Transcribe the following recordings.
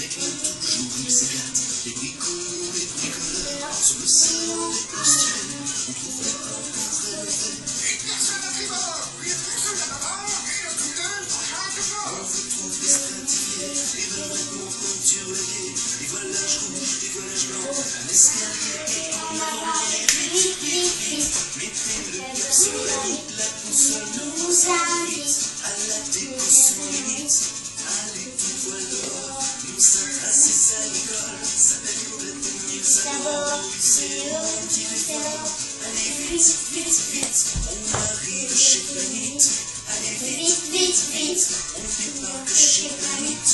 avec toujours les bricots, les bricoleurs, sur le salon des costumes, on trouve les propres rêves. Une personne une personne et le poudre en charge de fort. Les stratifiés, les vrais vêtements sur le quai, les collages rouges, les collages blancs, un escalier qui en avant. Les primes de capsule, la console nous invite à la déposition. On arrive chez Planète. Allez, vite, Vite, vite, on débarque chez Planète.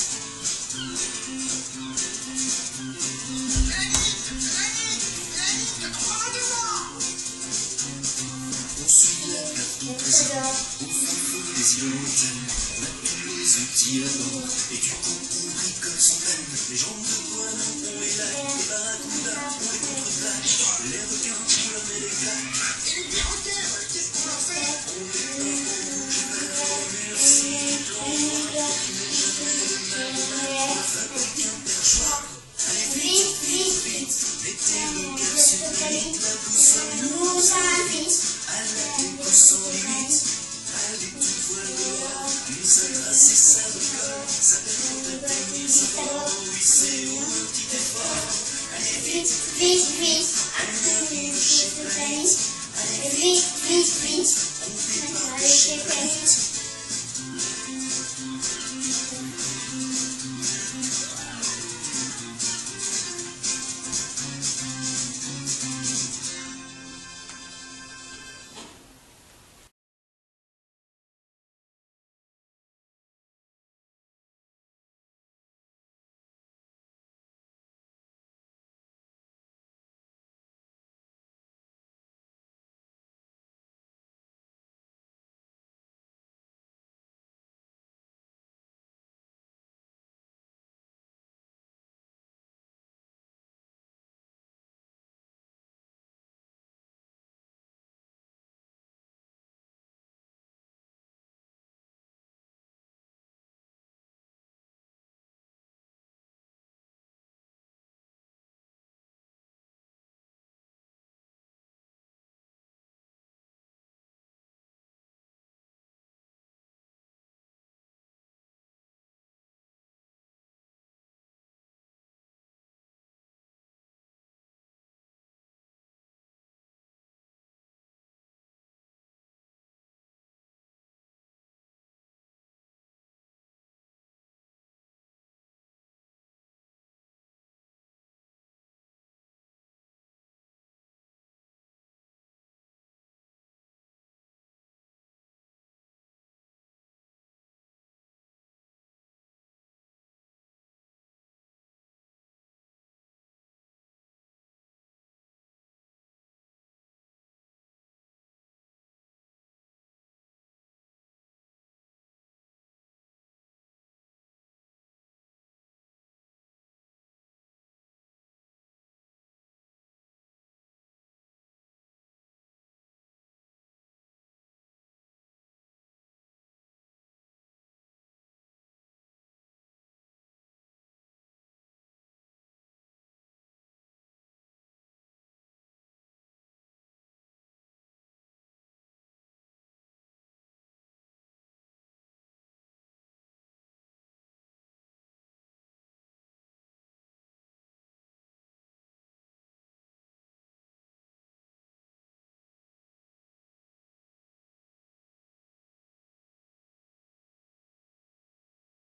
On suit la carte au trésor, fond fond des îles lointaines. On a tous les outils bord, et du coup on bricole sans peine. Les jambes de bois, on les lacs, les barracudas, on les contreplaque. Les requins, on leur met les claques. Et les limite, la boussole nous invite. À la déco sans limite, allez tout voile dehors, nous sommes tracés, ça rigole, ça fait complètement mille savoir, oui c'est un petit effort, allez vite, Vite, vite. on arrive chez Planète, allez Vite, vite, vite. on débarque chez Planète.